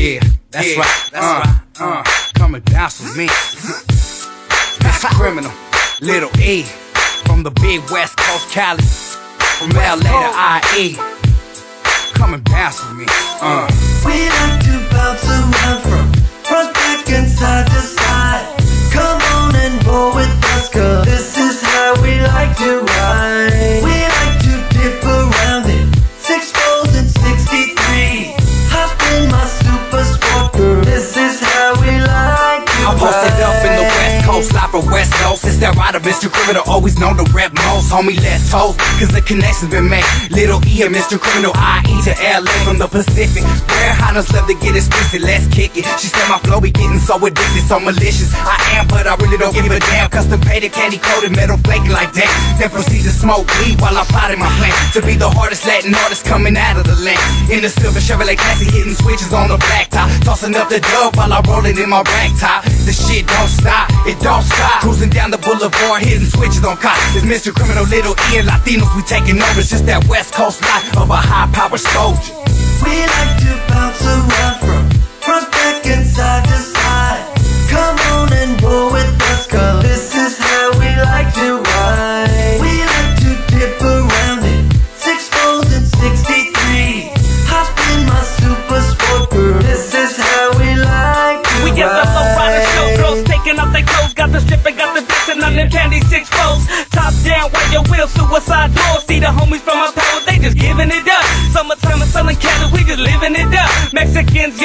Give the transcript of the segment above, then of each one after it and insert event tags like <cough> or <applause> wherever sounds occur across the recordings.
Yeah, that's Yeah, right. that's uh, right. Uh, come and bounce with me. <laughs> Mr. Criminal, Little E, from the big West Coast Cali, from LA to IE. Come and bounce with me. Uh. We like to bounce I'm posted up in the West Coast, live from West Coast. It's that rider, Mr. Criminal, always known to rep most. Homie, let's toast, cause the connection's been made. Little E and Mr. Criminal, IE to LA from the Pacific. Rare Highlands love to get explicit, let's kick it. She said my flow be getting so addicted, so malicious. I am, but I really don't give a damn. Custom painted, candy coated, metal flaking like that. Then proceed to smoke weed while I'm plotting my plan. To be the hardest Latin artist coming out of the land. In the silver Chevrolet classic, hitting switches on the black top. Tossing up the dub while I'm rolling in my rack top. The shit don't stop, it don't stop. Cruising down the boulevard, hitting switches on cops. It's Mr. Criminal, Little E Latinos, we taking over. It's just that West Coast life of a Hi-Power We like to bounce around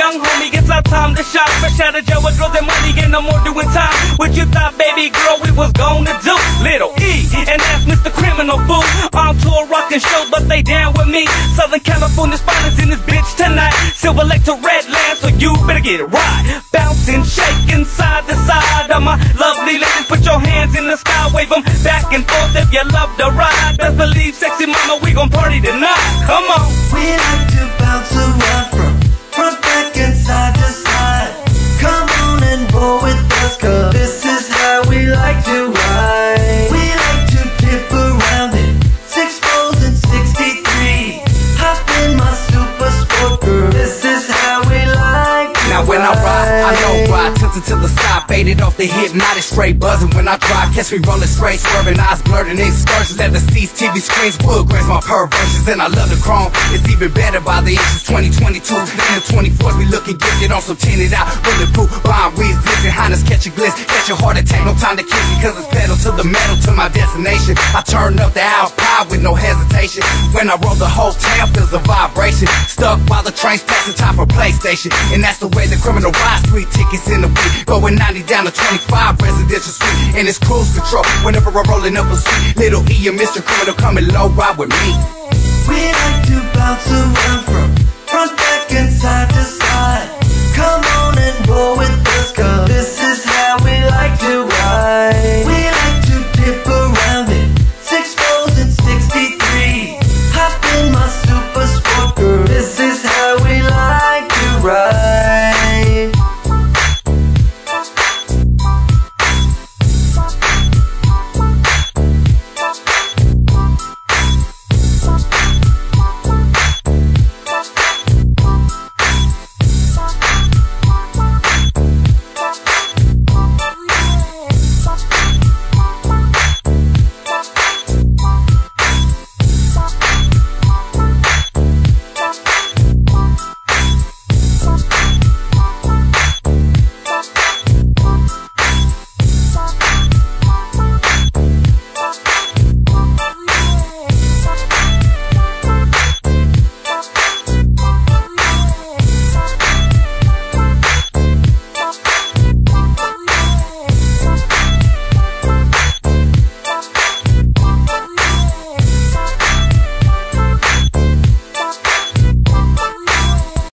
young homie, gets our time to shop. Fresh out of jail with girls and money, get no more doing time. What you thought, baby girl, we was gonna do? Little E, and that's Mr. Criminal Boo. On tour, rockin' show, but they down with me. Southern California spiders in this bitch tonight. Silver Lake to Redland, so you better get it right. Bouncing, shaking side to side. All my lovely ladies, put your hands in the sky, wave them back and forth if you love to ride. Best believe, sexy mama, we gon' party tonight. Come on. When I ride, I know why. tilted to the side, faded off the hypnotic, straight buzzing when I drive. Catch me rolling straight, swerving, eyes blurred and excursions. Leather seats, TV screens, wood grains my perversions, and I love the chrome. It's even better by the inches. 2022, in the 24s, we looking gifted on some tinted out, bulletproof, bomb resistant. Catch a glitz, catch a heart attack, no time to kiss cause it's pedal to the metal to my destination. I turn up the Alpine with no hesitation. When I roll, the whole town feels a vibration. Stuck while the train's passing time for PlayStation, and that's the way the criminal rides. Three tickets in the week, going 90 down to 25 residential suite, and it's cruise control. Whenever I'm rolling up a suite, little E and Mr. Criminal coming low ride with me. We like to bounce around from